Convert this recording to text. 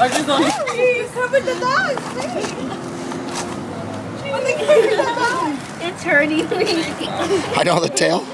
I just don't. She covered the dog. It's hurting me. I know the tail.